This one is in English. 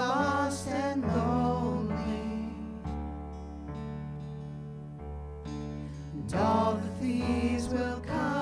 lost and lonely. And all the thieves will come.